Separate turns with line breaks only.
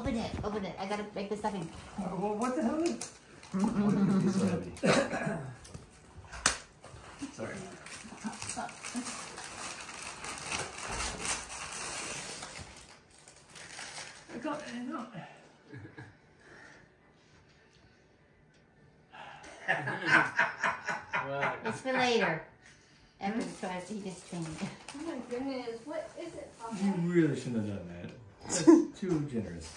Open it, open it. I gotta make the stuffing.
Uh, well, what the hell is? Sorry. I got it not.
It's for later. After the to he just trained.
Oh my goodness, what is it, Papa?
You really shouldn't have done that. That's too generous.